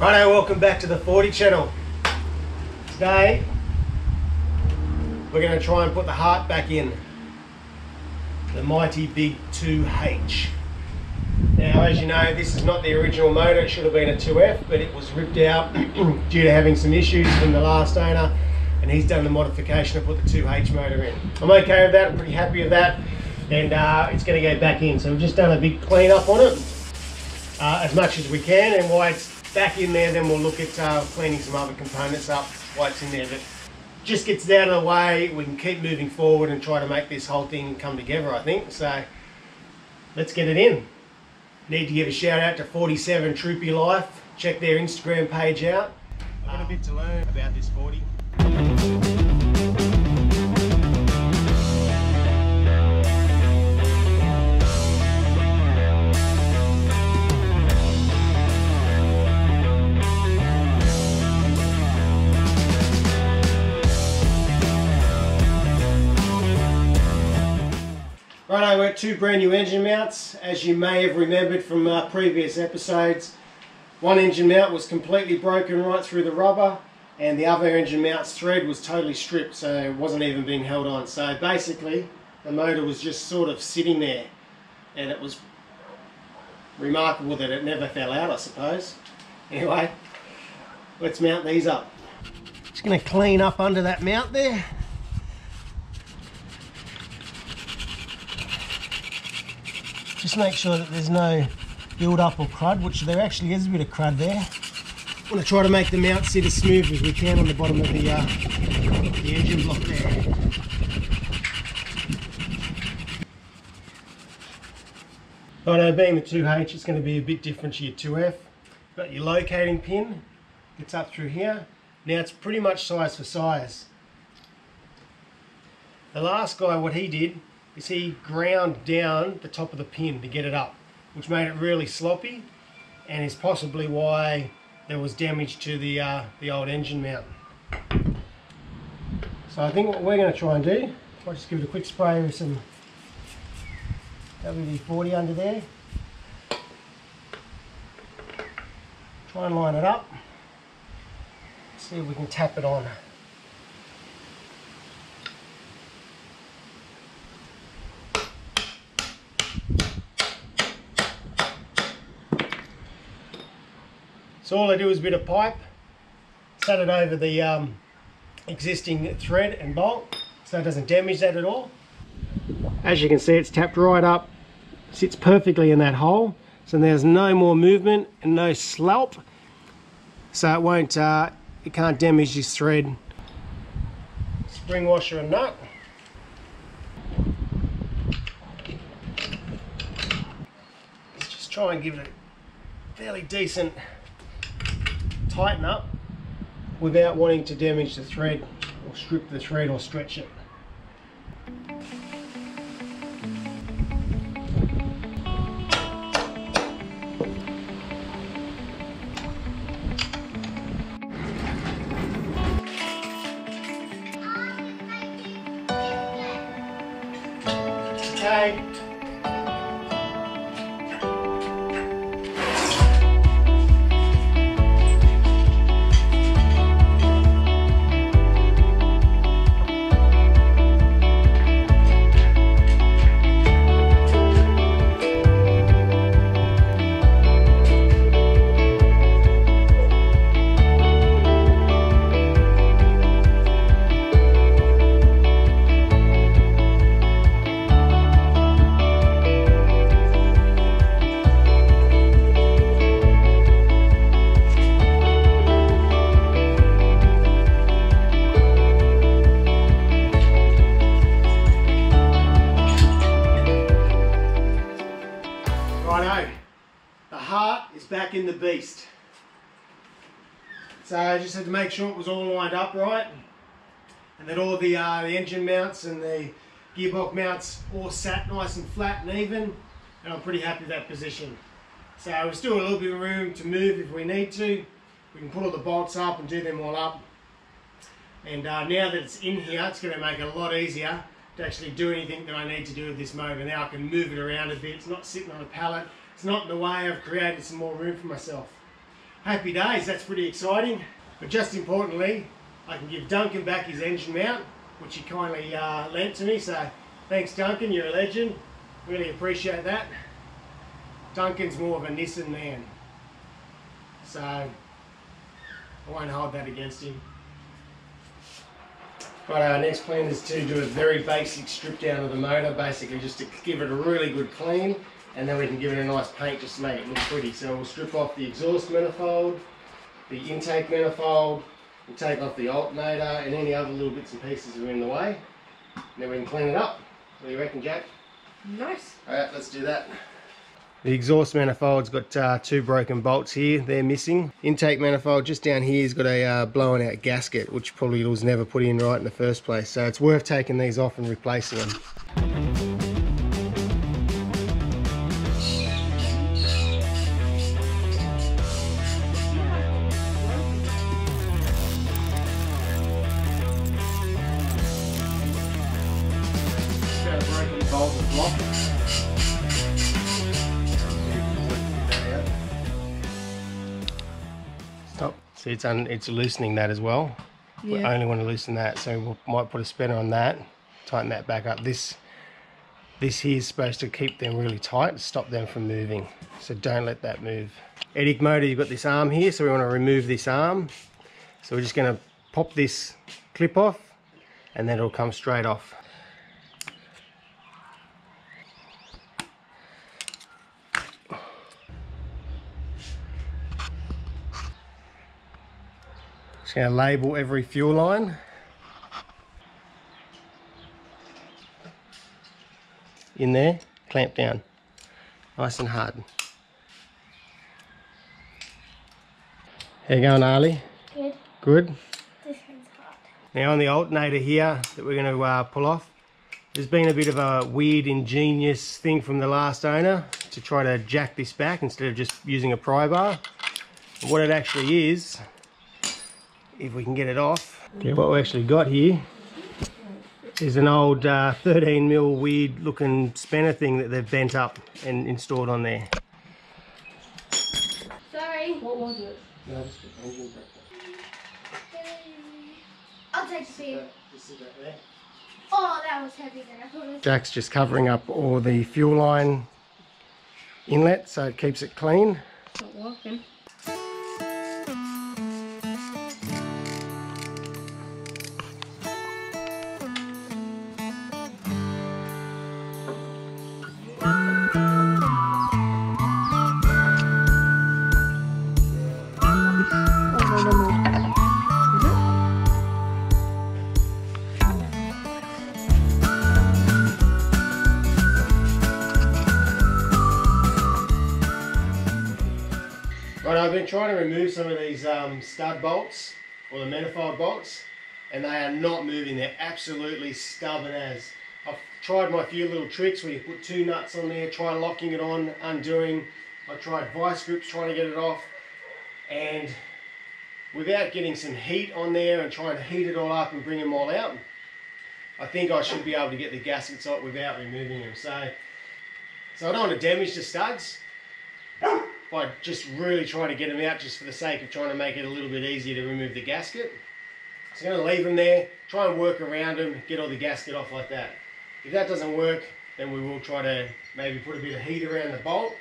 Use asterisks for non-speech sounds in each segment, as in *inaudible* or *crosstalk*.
Righto, welcome back to the 40 channel. Today, we're going to try and put the heart back in. The mighty big 2H. Now, as you know, this is not the original motor. It should have been a 2F, but it was ripped out *clears throat* due to having some issues from the last owner, and he's done the modification to put the 2H motor in. I'm okay with that. I'm pretty happy with that, and uh, it's going to go back in. So we've just done a big clean up on it, uh, as much as we can, and while it's back in there, then we'll look at uh, cleaning some other components up while it's in there. But just gets it out of the way, we can keep moving forward and try to make this whole thing come together, I think. So let's get it in. Need to give a shout out to 47 Troopy Life. Check their Instagram page out. I've got a bit to learn about this 40. Two brand new engine mounts. As you may have remembered from uh, previous episodes, one engine mount was completely broken right through the rubber and the other engine mount's thread was totally stripped so it wasn't even being held on. So basically the motor was just sort of sitting there and it was remarkable that it never fell out I suppose. Anyway, let's mount these up. Just going to clean up under that mount there. Just make sure that there's no build up or crud, which there actually is a bit of crud there. I want to try to make the mount sit as smooth as we can on the bottom of the, uh, the engine block there. I know being the 2H it's going to be a bit different to your 2F. Got your locating pin, gets up through here. Now it's pretty much size for size. The last guy, what he did is he ground down the top of the pin to get it up, which made it really sloppy and is possibly why there was damage to the, uh, the old engine mount. So I think what we're going to try and do, I'll just give it a quick spray with some WD-40 under there. Try and line it up. See if we can tap it on. So all I do is a bit of pipe, set it over the um, existing thread and bolt so it doesn't damage that at all. As you can see it's tapped right up, sits perfectly in that hole so there's no more movement and no slop so it won't, uh, it can't damage this thread. Spring washer and nut. Let's just try and give it a fairly decent tighten up without wanting to damage the thread or strip the thread or stretch it. So I just had to make sure it was all lined up right and that all the, uh, the engine mounts and the gearbox mounts all sat nice and flat and even and I'm pretty happy with that position. So we're still a little bit of room to move if we need to. We can put all the bolts up and do them all up. And uh, now that it's in here, it's going to make it a lot easier to actually do anything that I need to do with this motor. Now I can move it around a bit. It's not sitting on a pallet. It's not in the way. I've created some more room for myself. Happy days, that's pretty exciting. But just importantly, I can give Duncan back his engine mount, which he kindly uh, lent to me. So thanks Duncan, you're a legend. Really appreciate that. Duncan's more of a Nissan man. So I won't hold that against him. But our next plan is to do a very basic strip down of the motor, basically just to give it a really good clean, and then we can give it a nice paint just to make it look pretty. So we'll strip off the exhaust manifold, the intake manifold, we'll take off the alternator and any other little bits and pieces that are in the way. And then we can clean it up. What do you reckon, Jack? Nice. Alright, let's do that. The exhaust manifold's got uh, two broken bolts here, they're missing. Intake manifold just down here has got a uh, blown out gasket, which probably was never put in right in the first place. So it's worth taking these off and replacing them. Bolt and. Stop. See, it's un, it's loosening that as well. We only want to loosen that, so we might put a spanner on that, tighten that back up. This this here is supposed to keep them really tight, stop them from moving. So don't let that move. Edic motor, you've got this arm here, so we want to remove this arm. So we're just going to pop this clip off, and then it'll come straight off. Just going to label every fuel line. In there, clamp down. Nice and hard. How you going, Ali? Good. Good. This one's hard. Now on the alternator here that we're going to uh, pull off, there's been a bit of a weird ingenious thing from the last owner to try to jack this back instead of just using a pry bar. What it actually is, if we can get it off, okay, what we actually got here is an old uh, 13 mil weird looking spanner thing that they've bent up and installed on there. Sorry. What was it? I'll take the speed. Oh, that was heavy then. I thought it was. Jack's just covering up all the fuel line inlet so it keeps it clean. It's not working. I've been trying to remove some of these um, stud bolts or the manifold bolts and they are not moving. They're absolutely stubborn as. I've tried my few little tricks where you put two nuts on there, try locking it on, undoing. I tried vice grips trying to get it off and without getting some heat on there and trying to heat it all up and bring them all out, I think I should be able to get the gaskets out without removing them. So, so I don't want to damage the studs by just really trying to get them out just for the sake of trying to make it a little bit easier to remove the gasket. So I'm going to leave them there, try and work around them, get all the gasket off like that. If that doesn't work, then we will try to maybe put a bit of heat around the bolt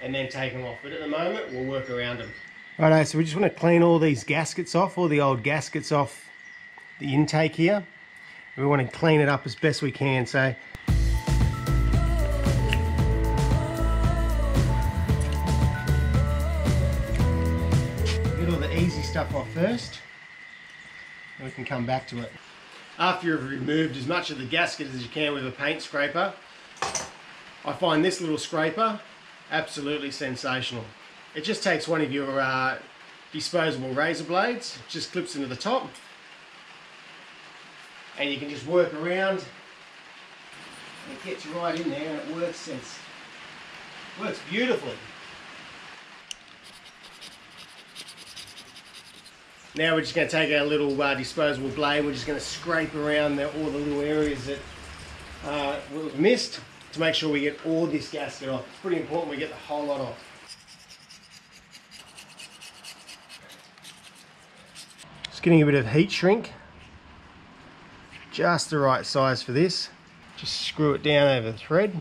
and then take them off. But at the moment, we'll work around them. Righto, so we just want to clean all these gaskets off, all the old gaskets off the intake here. We want to clean it up as best we can. So stuff off first, and we can come back to it. After you've removed as much of the gasket as you can with a paint scraper, I find this little scraper absolutely sensational. It just takes one of your uh, disposable razor blades, just clips into the top, and you can just work around. It gets right in there and it works, it's, works beautifully. Now we're just going to take our little uh, disposable blade, we're just going to scrape around the, all the little areas that uh, was missed to make sure we get all this gasket off. It's pretty important we get the whole lot off. Just getting a bit of heat shrink. Just the right size for this. Just screw it down over the thread.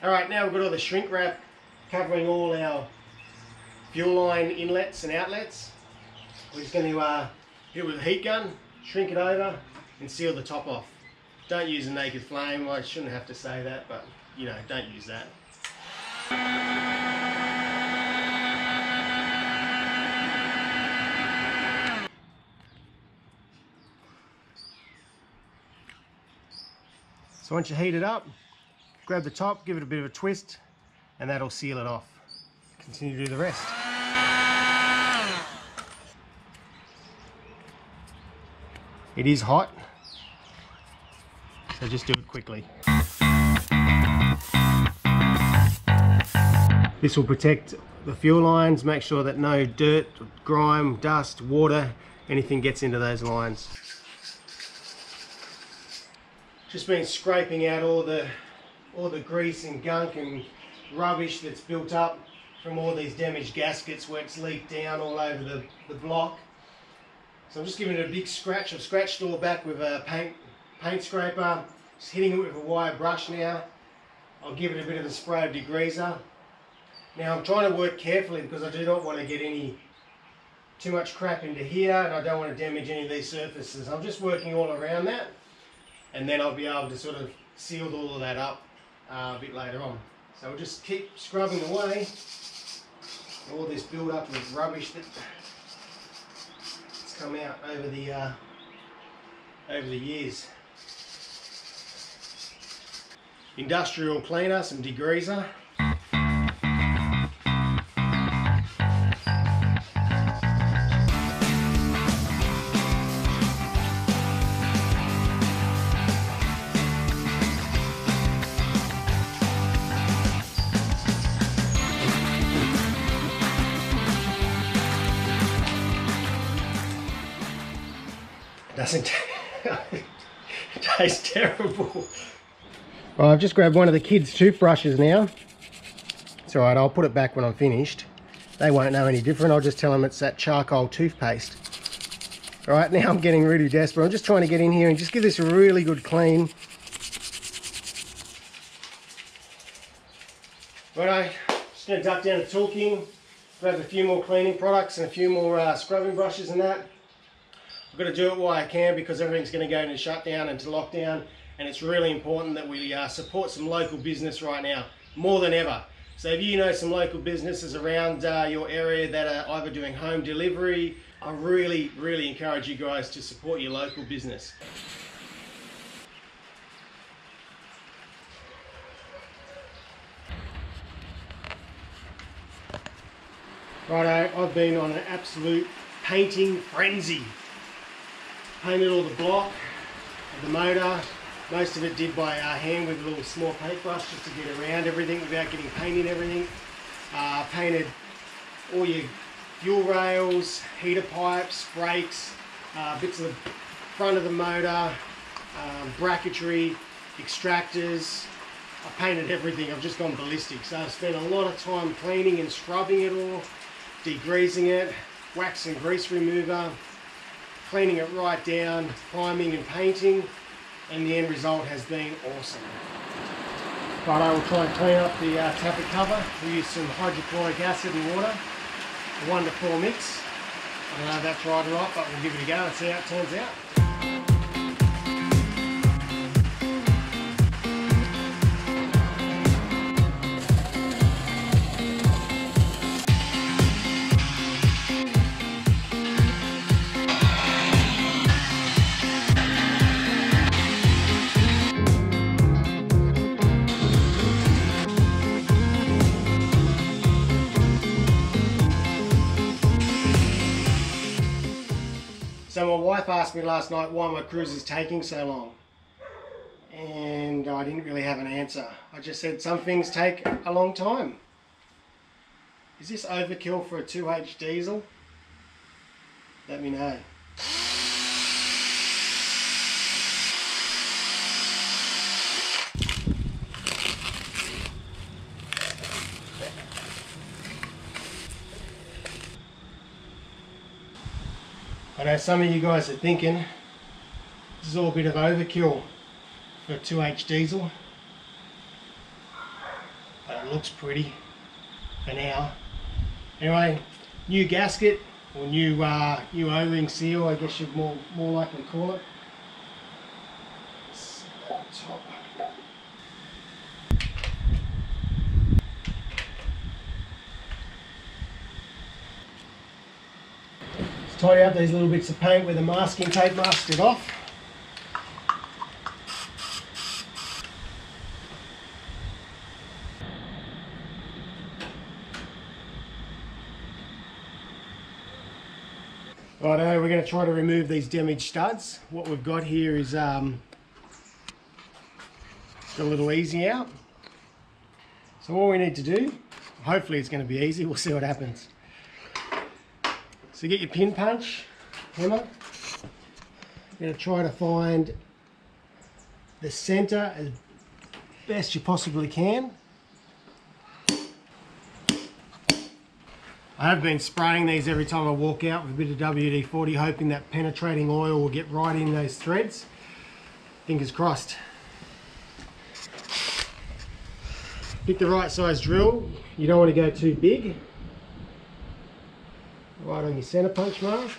All right, now we've got all the shrink wrap covering all our fuel line inlets and outlets. We're just going to uh, hit it with a heat gun, shrink it over and seal the top off. Don't use a naked flame, I shouldn't have to say that, but you know, don't use that. So once you heat it up, grab the top, give it a bit of a twist, and that'll seal it off. Continue to do the rest. It is hot, so just do it quickly. This will protect the fuel lines, make sure that no dirt, grime, dust, water, anything gets into those lines. Just been scraping out all the all the grease and gunk and rubbish that's built up from all these damaged gaskets where it's leaked down all over the, the block. So I'm just giving it a big scratch. I've scratched all back with a paint, paint scraper, just hitting it with a wire brush now. I'll give it a bit of a spray of degreaser. Now I'm trying to work carefully because I do not want to get any too much crap into here and I don't want to damage any of these surfaces. I'm just working all around that and then I'll be able to sort of seal all of that up uh, a bit later on. So we'll just keep scrubbing away all this build up of rubbish that's come out over the uh, over the years. Industrial cleaner, some degreaser. Doesn't *laughs* taste terrible. Well, I've just grabbed one of the kids' toothbrushes now. It's alright, I'll put it back when I'm finished. They won't know any different, I'll just tell them it's that charcoal toothpaste. Alright, now I'm getting really desperate. I'm just trying to get in here and just give this a really good clean. Righto, just to duck down to Tool grab a few more cleaning products and a few more uh, scrubbing brushes and that. I've got to do it while I can because everything's going to go into shutdown and to lockdown and it's really important that we uh, support some local business right now more than ever. So if you know some local businesses around uh, your area that are either doing home delivery, I really, really encourage you guys to support your local business. Righto, I've been on an absolute painting frenzy painted all the block of the motor. Most of it did by uh, hand with a little small paintbrush just to get around everything without getting paint in everything. Uh, painted all your fuel rails, heater pipes, brakes, uh, bits of the front of the motor, um, bracketry, extractors. I painted everything, I've just gone ballistic. So I've spent a lot of time cleaning and scrubbing it all, degreasing it, wax and grease remover, cleaning it right down, priming and painting, and the end result has been awesome. But I will try and clean up the uh, tappet cover. We use some hydrochloric acid and water, one to four mix. I don't know if that's right or not, but we'll give it a go and see how it turns out. Asked me last night why my cruise is taking so long. And I didn't really have an answer. I just said some things take a long time. Is this overkill for a 2H diesel? Let me know. Know some of you guys are thinking this is all a bit of overkill for a 2H diesel. But it looks pretty for now. Anyway, new gasket or new uh, new O-ring seal, I guess you'd more more likely call it. Set that on top. Let's tidy up these little bits of paint where the masking tape masked it off. Righto, we're going to try to remove these damaged studs. What we've got here is um, a little easy out. So all we need to do, hopefully it's going to be easy, *laughs* we'll see what happens. So get your pin punch, hammer. You're going to try to find the centre as best you possibly can. I have been spraying these every time I walk out with a bit of WD-40 hoping that penetrating oil will get right in those threads. Fingers crossed. Pick the right size drill. You don't want to go too big. Right on your centre punch mark.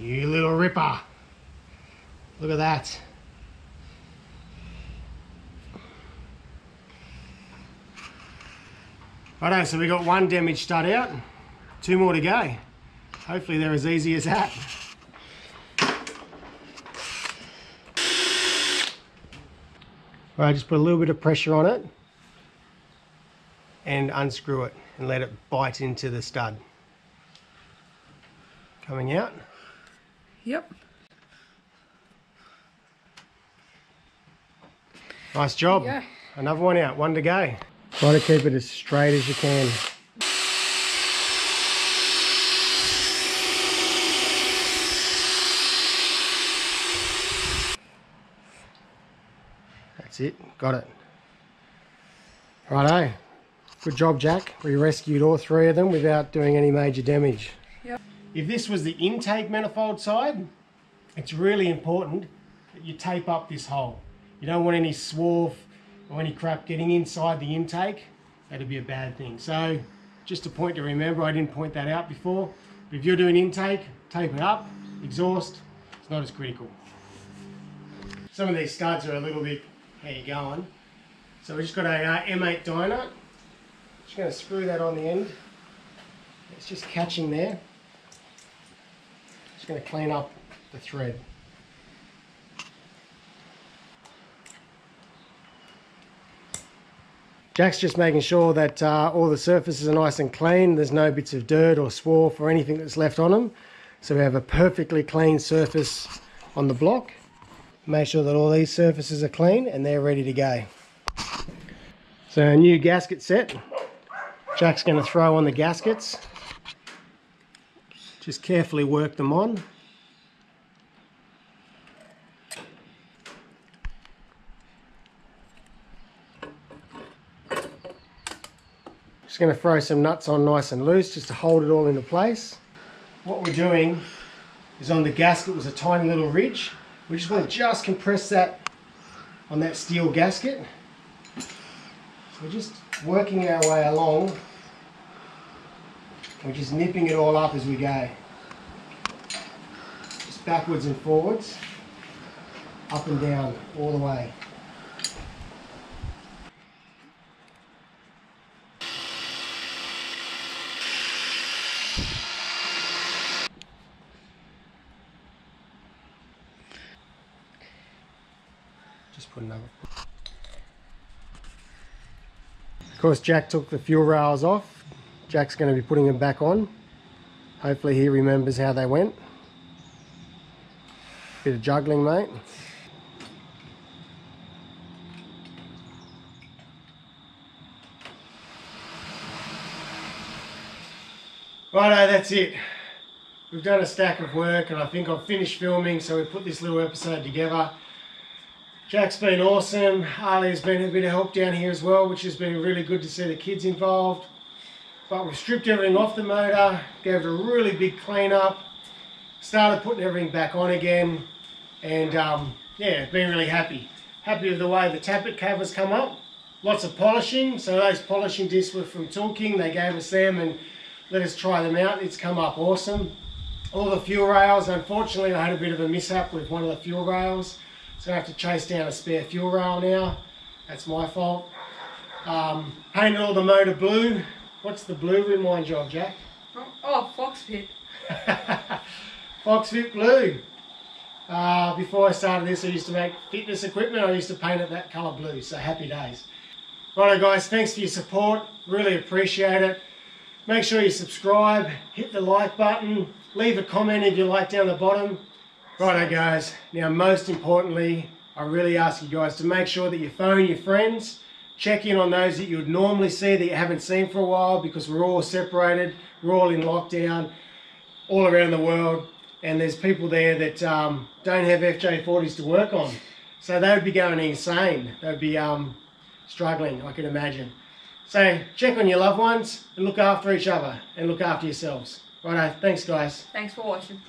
You little ripper. Look at that. Righto, so we got one damaged stud out, two more to go. Hopefully they're as easy as that. Right, just put a little bit of pressure on it and unscrew it and let it bite into the stud. Coming out. Yep. Nice job. Another one out, one to go. Try to keep it as straight as you can. That's it, got it. Righto. Good job, Jack. We rescued all three of them without doing any major damage. Yep. If this was the intake manifold side, it's really important that you tape up this hole. You don't want any swarf or any crap getting inside the intake. That'd be a bad thing. So just a point to remember, I didn't point that out before. But if you're doing intake, tape it up, exhaust, it's not as critical. Some of these studs are a little bit, how you going? So we just got a uh, M8 die nut. Just going to screw that on the end. It's just catching there. Just going to clean up the thread. Jack's just making sure that uh, all the surfaces are nice and clean. There's no bits of dirt or swarf or anything that's left on them. So we have a perfectly clean surface on the block. Make sure that all these surfaces are clean and they're ready to go. So a new gasket set. Jack's going to throw on the gaskets. Just carefully work them on. Just going to throw some nuts on nice and loose just to hold it all into place. What we're doing is on the gasket was a tiny little ridge. We're just going to just compress that on that steel gasket. So we're just working our way along. We're just nipping it all up as we go. Just backwards and forwards, up and down, all the way. Just put another. Of course, Jack took the fuel rails off. Jack's going to be putting them back on. Hopefully he remembers how they went. Bit of juggling, mate. Righto, that's it. we've done a stack of work and I think I've finished filming, so we put this little episode together. Jack's been awesome. Ali's been a bit of help down here as well, which has been really good to see the kids involved. But we've stripped everything off the motor, gave it a really big clean up, started putting everything back on again, and um, yeah, been really happy. Happy with the way the tappet covers come up. Lots of polishing, so those polishing discs were from Tool King. They gave us them and let us try them out. It's come up awesome. All the fuel rails, unfortunately I had a bit of a mishap with one of the fuel rails. So I have to chase down a spare fuel rail now. That's my fault. Um, painted all the motor blue. What's the blue remind you of, Jack? Oh, fox pit. *laughs* Fox Fit Blue. Uh, before I started this, I used to make fitness equipment. I used to paint it that colour blue, so happy days. Righto guys, thanks for your support. Really appreciate it. Make sure you subscribe, hit the like button, leave a comment if you like down the bottom. Righto guys, now most importantly, I really ask you guys to make sure that you phone your friends, check in on those that you would normally see that you haven't seen for a while because we're all separated, we're all in lockdown all around the world and there's people there that um, don't have FJ40s to work on. So they would be going insane. They'd be um, struggling, I can imagine. So check on your loved ones and look after each other and look after yourselves. Righto, thanks guys. Thanks for watching.